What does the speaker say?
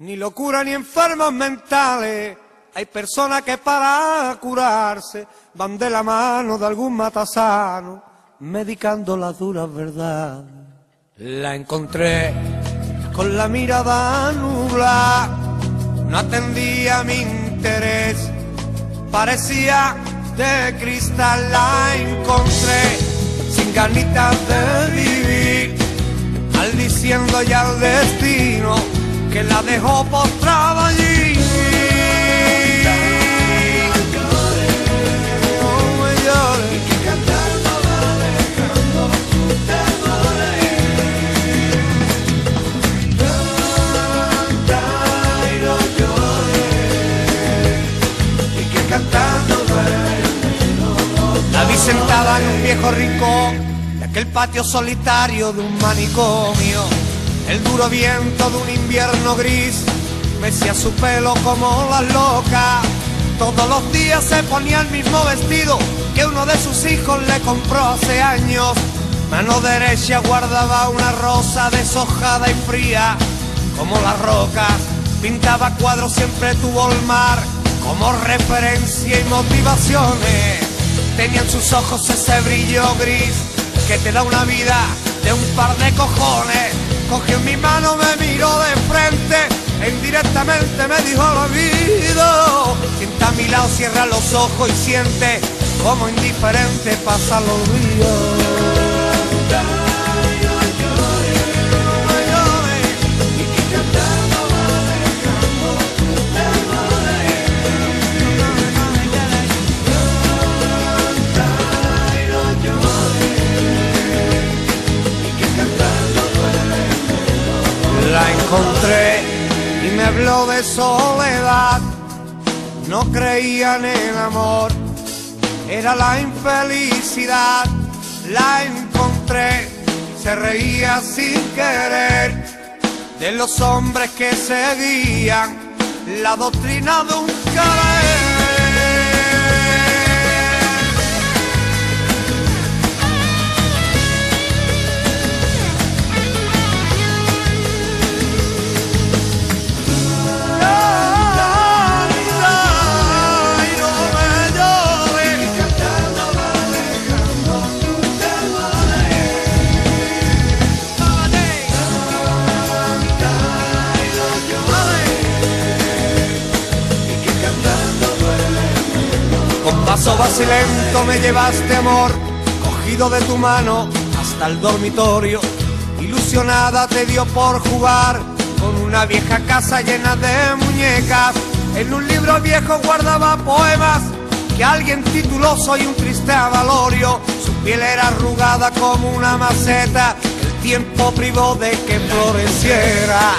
Ni locura ni enfermos mentales. Hay personas que para curarse van de la mano de algún matasano, medicando las duras verdades. La encontré con la mirada nula, no atendía mi interés, parecía de cristal. La encontré sin ganitas de vivir, maldiciendo ya al destino que la dejó postrada allí. No me llores. La vi sentada en un viejo rincón de aquel patio solitario de un manicomio. El duro viento de un invierno gris mecía su pelo como las locas. Todos los días se ponía el mismo vestido que uno de sus hijos le compró hace años. Mano derecha guardaba una rosa deshojada y fría como las rocas. Pintaba cuadros, siempre tuvo el mar como referencia y motivaciones. Tenían sus ojos ese brillo gris que te da una vida de un par de cojones. Cogió mi mano, me miró de frente e indirectamente me dijo al oído. Sienta a mi lado, cierra los ojos y siente como indiferente pasan los días. Encontré y me habló de soledad. No creía en amor, era la infelicidad. La encontré, se reía sin querer de los hombres que seguían la doctrina de un caer. Paso vacilento me llevaste amor, cogido de tu mano hasta el dormitorio. Ilusionada te dio por jugar con una vieja casa llena de muñecas. En un libro viejo guardaba poemas que alguien tituló Soy un triste avalorio. Su piel era arrugada como una maceta. El tiempo privó de que floreciera.